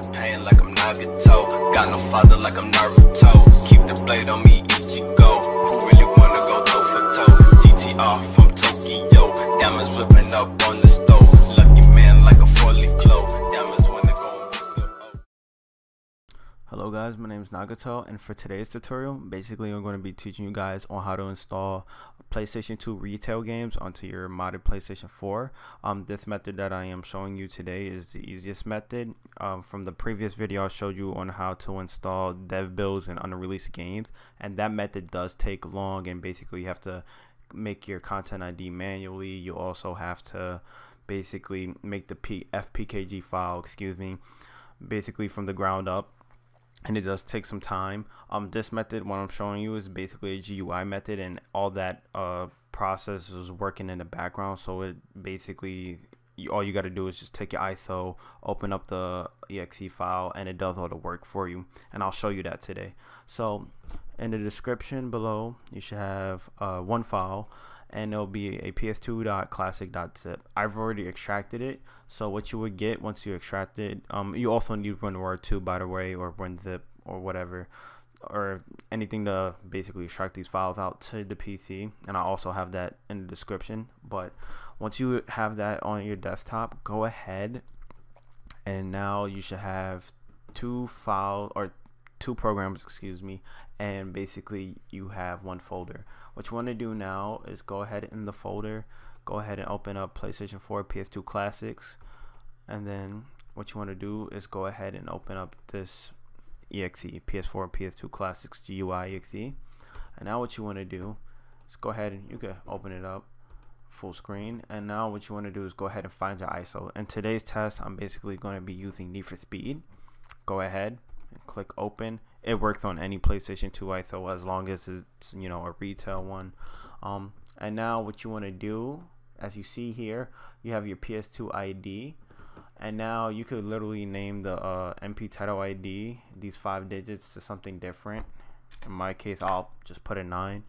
the pain like I'm Nagato. Got no father like I'm Naruto. Keep the blade on me, Ichigo. Who really wanna go toe for toe? GTR from Tokyo. Diamonds whipping up on the stove. Lucky man like a Hello guys, my name is Nagato and for today's tutorial, basically I'm going to be teaching you guys on how to install PlayStation 2 retail games onto your modded PlayStation 4. Um, this method that I am showing you today is the easiest method. Um, from the previous video I showed you on how to install dev builds and unreleased games and that method does take long and basically you have to make your content ID manually. You also have to basically make the P FPKG file, excuse me, basically from the ground up and it does take some time. Um, this method, what I'm showing you, is basically a GUI method, and all that uh, process is working in the background. So it basically, you, all you got to do is just take your ISO, open up the exe file, and it does all the work for you. And I'll show you that today. So in the description below, you should have uh, one file and it'll be a ps2.classic.zip. I've already extracted it, so what you would get once you extract it, um, you also need WinRAR2 by the way, or WinZip or whatever, or anything to basically extract these files out to the PC, and I also have that in the description. But once you have that on your desktop, go ahead, and now you should have two files or two programs excuse me and basically you have one folder. What you want to do now is go ahead in the folder go ahead and open up PlayStation 4 PS2 Classics and then what you want to do is go ahead and open up this exe PS4 PS2 Classics GUI exe and now what you want to do is go ahead and you can open it up full screen. And now what you want to do is go ahead and find your ISO in today's test I'm basically going to be using Need for Speed. Go ahead click open it works on any PlayStation 2 ISO as long as it's you know a retail one. Um, and now what you want to do as you see here you have your PS2 ID and now you could literally name the uh, MP title ID these five digits to something different. In my case I'll just put a 9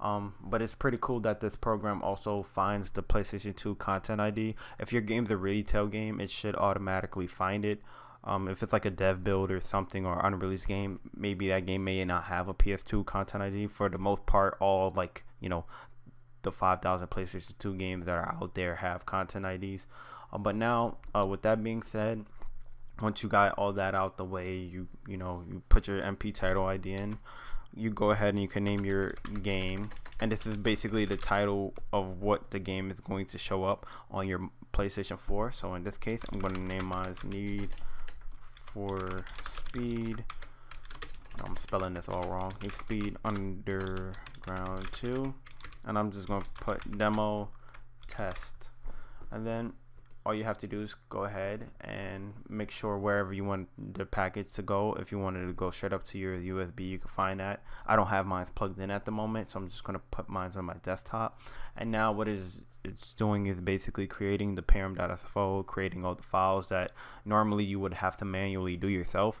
um, but it's pretty cool that this program also finds the PlayStation 2 content ID if your game's a retail game it should automatically find it um, if it's like a dev build or something or unreleased game, maybe that game may not have a PS2 content ID. For the most part, all like you know the 5,000 PlayStation 2 games that are out there have content IDs. Uh, but now, uh, with that being said, once you got all that out the way, you you know you put your MP title ID in. You go ahead and you can name your game, and this is basically the title of what the game is going to show up on your PlayStation 4. So in this case, I'm going to name mine as Need for speed. I'm spelling this all wrong. Need speed underground 2 and I'm just gonna put demo test. And then all you have to do is go ahead and make sure wherever you want the package to go if you wanted to go straight up to your USB you can find that I don't have mine plugged in at the moment so I'm just gonna put mine on my desktop and now what is it's doing is basically creating the param.sfo, creating all the files that normally you would have to manually do yourself.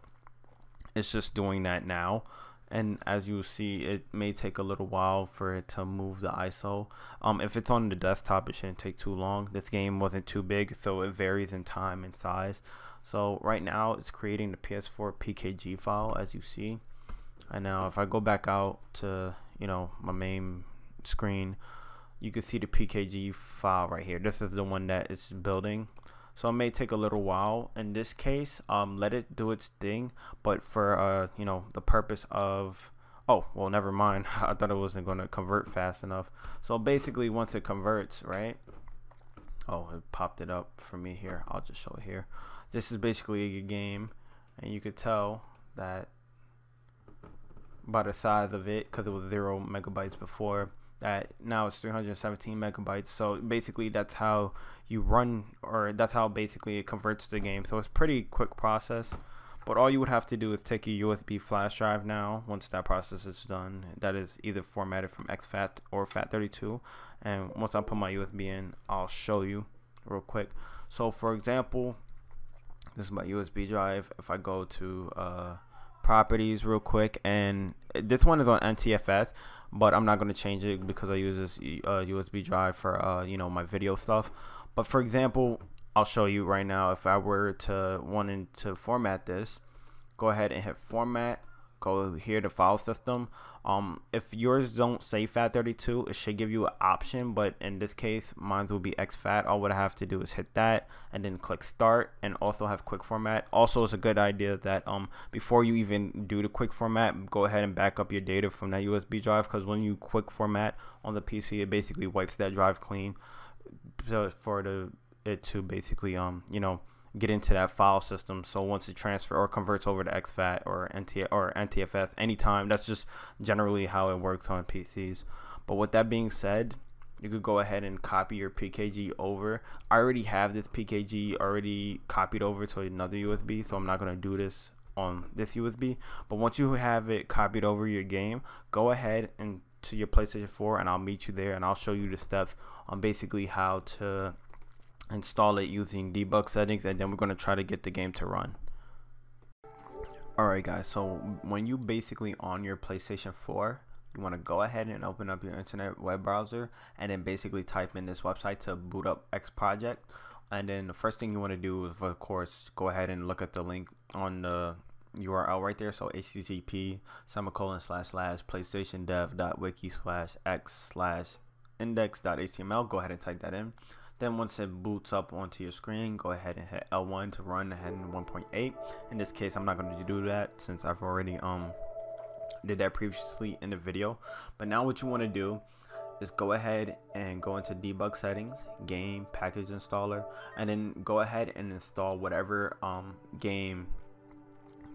It's just doing that now. And as you see, it may take a little while for it to move the ISO. Um, if it's on the desktop, it shouldn't take too long. This game wasn't too big, so it varies in time and size. So right now, it's creating the PS4 PKG file, as you see. And now if I go back out to, you know, my main screen, you can see the PKG file right here. This is the one that it's building. So it may take a little while. In this case, um, let it do its thing. But for, uh, you know, the purpose of, oh, well, never mind. I thought it wasn't going to convert fast enough. So basically, once it converts, right? Oh, it popped it up for me here. I'll just show it here. This is basically a game. And you could tell that by the size of it, because it was zero megabytes before, that now it's 317 megabytes. So basically that's how you run or that's how basically it converts the game. So it's pretty quick process. But all you would have to do is take your USB flash drive now once that process is done that is either formatted from exFAT or FAT32 and once I put my USB in I'll show you real quick. So for example this is my USB drive. If I go to uh, properties real quick and this one is on NTFS but I'm not going to change it because I use this uh, USB drive for uh, you know my video stuff. But for example I'll show you right now if I were to wanting to format this. Go ahead and hit format go here to file system. Um if yours don't say fat32 it should give you an option but in this case mine will be exfat all what i have to do is hit that and then click start and also have quick format. Also it's a good idea that um before you even do the quick format go ahead and back up your data from that usb drive because when you quick format on the pc it basically wipes that drive clean. So for the it to basically um you know get into that file system. So once it transfer or converts over to exFAT or NT or NTFS anytime, that's just generally how it works on PCs. But with that being said, you could go ahead and copy your PKG over. I already have this PKG already copied over to another USB, so I'm not gonna do this on this USB. But once you have it copied over your game, go ahead and to your PlayStation 4 and I'll meet you there and I'll show you the steps on basically how to install it using debug settings and then we're going to try to get the game to run. Alright guys so when you basically on your PlayStation 4 you want to go ahead and open up your internet web browser and then basically type in this website to boot up X project. And then the first thing you want to do is of course go ahead and look at the link on the URL right there. So http semicolon slash slash playstation dev dot wiki slash x slash index dot html go ahead and type that in then once it boots up onto your screen, go ahead and hit L1 to run ahead in 1.8. In this case, I'm not going to do that since I've already um did that previously in the video. But now what you want to do is go ahead and go into debug settings, game, package installer, and then go ahead and install whatever um, game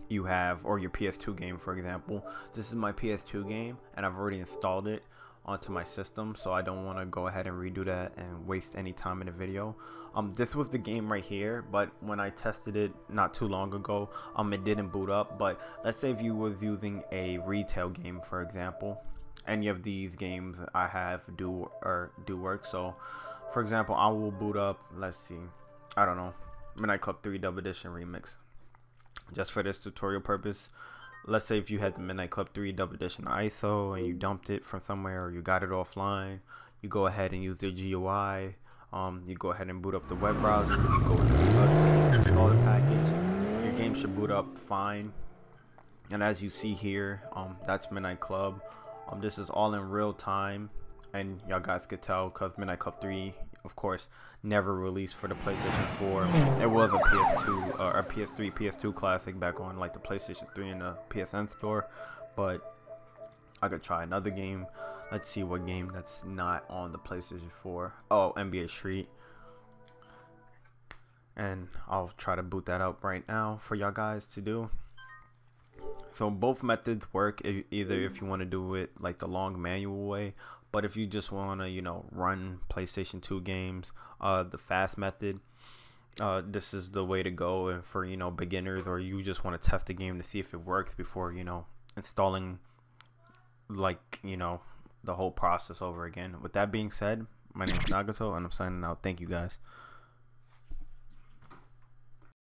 you have or your PS2 game for example. This is my PS2 game and I've already installed it onto my system so I don't want to go ahead and redo that and waste any time in the video. Um this was the game right here but when I tested it not too long ago um it didn't boot up. But let's say if you was using a retail game for example any of these games I have do or do work. So for example I will boot up let's see I don't know Midnight Club 3 Dub Edition Remix. Just for this tutorial purpose let's say if you had the Midnight Club 3 Dub Edition ISO and you dumped it from somewhere or you got it offline, you go ahead and use the GUI. Um, you go ahead and boot up the web browser. You go into the install the package. Your game should boot up fine. And as you see here, um, that's Midnight Club. Um, this is all in real time, and y'all guys could tell because Midnight Club 3 of course, never released for the PlayStation 4. It was a PS2 or uh, a PS3, PS2 classic back on like the PlayStation 3 and the PSN store, but I could try another game. Let's see what game that's not on the PlayStation 4. Oh, NBA Street. And I'll try to boot that up right now for y'all guys to do. So both methods work either if you want to do it like the long manual way but if you just want to, you know, run PlayStation 2 games, uh, the fast method, uh, this is the way to go and for, you know, beginners or you just want to test the game to see if it works before, you know, installing, like, you know, the whole process over again. With that being said, my name is Nagato and I'm signing out. Thank you guys.